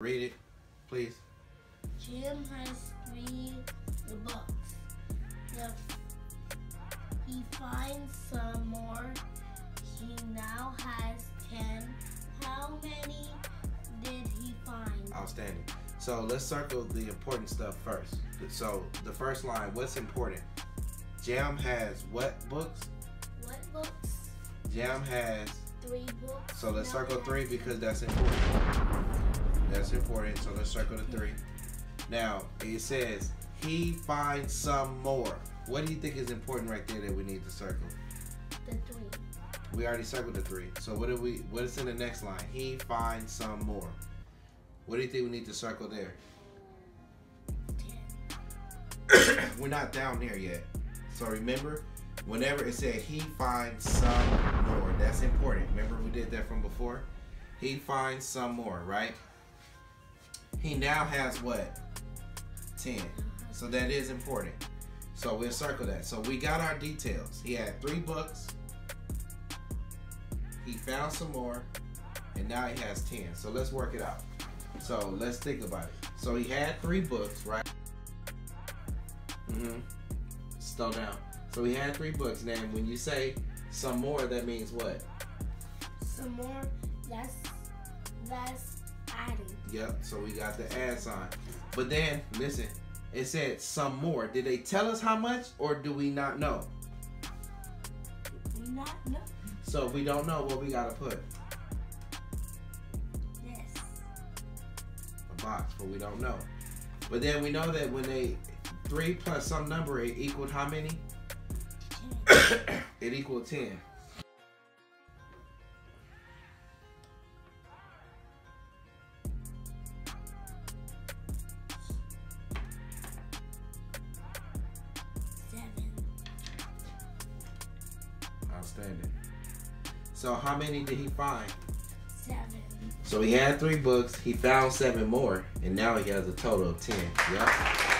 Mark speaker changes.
Speaker 1: Read it, please.
Speaker 2: Jim has three books. If he finds some more, he now has ten. How many did he find?
Speaker 1: Outstanding. So let's circle the important stuff first. So the first line, what's important? Jam has what books?
Speaker 2: What books?
Speaker 1: Jam has.
Speaker 2: Three books.
Speaker 1: So let's circle three because that's important. That's important. So let's circle the three. Now it says he finds some more. What do you think is important right there that we need to circle?
Speaker 2: the three.
Speaker 1: We already circled the three. So what do we? What is in the next line? He finds some more. What do you think we need to circle there? We're not down there yet. So remember, whenever it said he finds some more, that's important. Remember we did that from before? He finds some more, right? He now has what? 10. So that is important. So we'll circle that. So we got our details. He had three books. He found some more. And now he has 10. So let's work it out. So let's think about it. So he had three books, right? Mm-hmm. Slow down. So he had three books. Now, when you say some more, that means what?
Speaker 2: Some more. That's that's adding.
Speaker 1: Yep. So we got the add sign. But then, listen, it said some more. Did they tell us how much, or do we not know?
Speaker 2: We not no.
Speaker 1: So if we don't know what we gotta put
Speaker 2: Yes.
Speaker 1: a box, but we don't know. But then we know that when they three plus some number, it equaled how many?
Speaker 2: Ten.
Speaker 1: it equaled ten. Outstanding. So how many did he find?
Speaker 2: Seven.
Speaker 1: So he had three books. He found seven more, and now he has a total of ten. Yep.